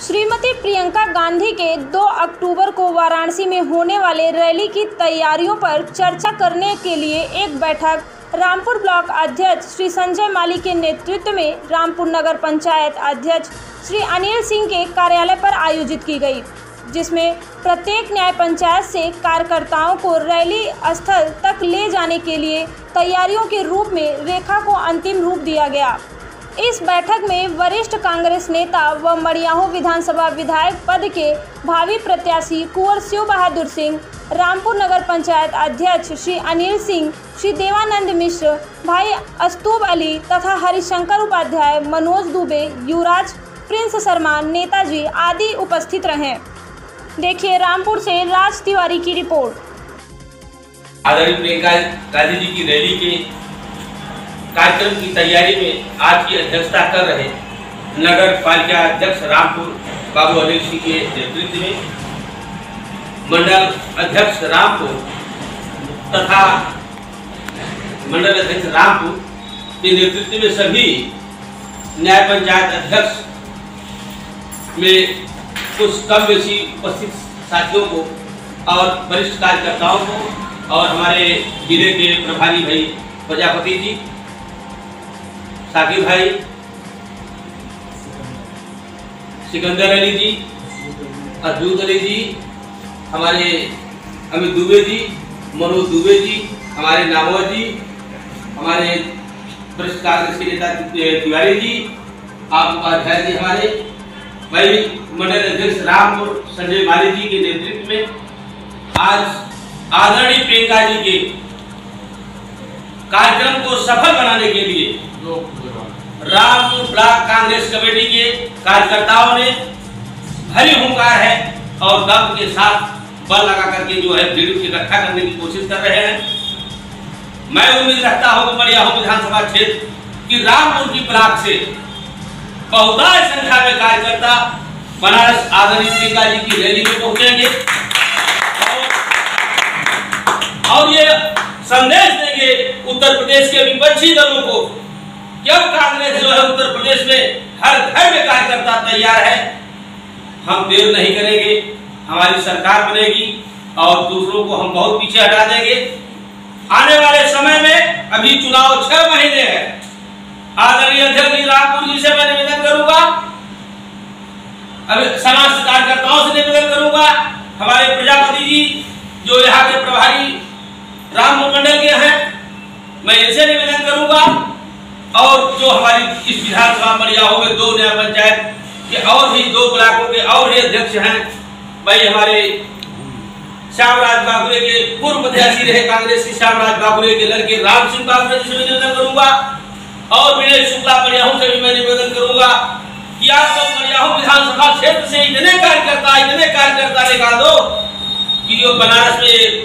श्रीमती प्रियंका गांधी के 2 अक्टूबर को वाराणसी में होने वाले रैली की तैयारियों पर चर्चा करने के लिए एक बैठक। रामपुर ब्लॉक अध्यक्ष श्री संजय माली के नेतृत्व में रामपुर नगर पंचायत अध्यक्ष श्री अनिल सिंह के कार्यालय पर आयोजित की गई, जिसमें प्रत्येक न्याय पंचायत से कार्यकर्ताओं को रैली स्थल तक ले जाने के लिए तैयारियों के रूप में रेखा को अंतिम रूप दिया गया। इस बैठक में वरिष्ठ कांग्रेस नेता व मड़ियाहू विधानसभा विधायक पद के भावी प्रत्याशी कुंवर शिव बहादुर सिंह, रामपुर नगर पंचायत अध्यक्ष श्री अनिल सिंह, श्री देवानंद मिश्र, भाई अस्तूब अली तथा हरिशंकर उपाध्याय मनोज दुबे, युवराज, प्रिंस शर्मा, नेताजी आदि उपस्थित रहे। देखिए रामपुर से राज तिवारी की रिपोर्ट। आदरणीय प्रियंका गांधी जी की रैली के कार्यक्रम की तैयारी में आज की अध्यक्षता कर रहे नगर पालिका अध्यक्ष रामपुर बाबू अनिल सिंह के नेतृत्व में मंडल अध्यक्ष रामपुर तथा मंडल अध्यक्ष रामपुर के नेतृत्व में सभी न्याय पंचायत अध्यक्ष में कुछ कम बेसी उपस्थित साथियों को और वरिष्ठ कार्यकर्ताओं को और हमारे ज़िले के प्रभारी भाई प्रजापति जी साकिब भाई, सिकंदर अली जी अद्भुत अली जी, हमारे अमित दुबे जी, मनोज दुबे जी, हमारे नामोद जी, हमारे वरिष्ठ नेता तिवारी जी, आप उपाध्याय जी हमारे, भाई मंडल अध्यक्ष रामपुर संजय माली जी के नेतृत्व में आज आदरणीय प्रियंका जी के कार्यक्रम को सफल बनाने के लिए रामपुर ब्लॉक कांग्रेस कमेटी के कार्यकर्ताओं ने भरी हुंकार है और दम के साथ बल लगा करके जो है भीड़ को इकट्ठा करने की कोशिश कर रहे हैं। मैं उम्मीद रखता हूँ कि बढ़िया विधानसभा क्षेत्र कि रामपुर की ब्लॉक से बहुतायत संख्या में कार्यकर्ता बनारस आदरणीय प्रियंका जी की रैली में पहुँचेंगे। और ये संदेश देंगे उत्तर प्रदेश के विपक्षी दलों को जब कांग्रेस जो है उत्तर प्रदेश में हर घर में कार्यकर्ता तैयार है, हम देर नहीं करेंगे, हमारी सरकार बनेगी और दूसरों को हम बहुत पीछे हटा देंगे। आने वाले समय में अभी चुनाव छह महीने है। आदरणीय अध्यक्ष रामपुर जी से मैं निवेदन करूँगा, अभी समाज कार्यकर्ताओं से निवेदन करूँगा, हमारे प्रजापति जी जो यहाँ के प्रभारी राम मंडल के हैं, मैं इनसे निवेदन करूँगा। और जो हमारी इस विधानसभा मरियाओं में दो नया पंचायत, के और भी दो ब्लॉकों के और भी अध्यक्ष हैं। भाई, हमारे श्यामराज बाबुरे के पूर्व प्रत्याशी रहे कांग्रेस के श्यामराज बाबुरे के लड़के राम सिंह बाबुरे जी से निवेदन करूँगा। और विनय शुक्ला मरियाहू से भी मैं निवेदन करूँगा कि आप लोग मरियाहू विधानसभा क्षेत्र से इतने कार्यकर्ता इतने कार्यकर्ता निकाल दो कि जो बनारस में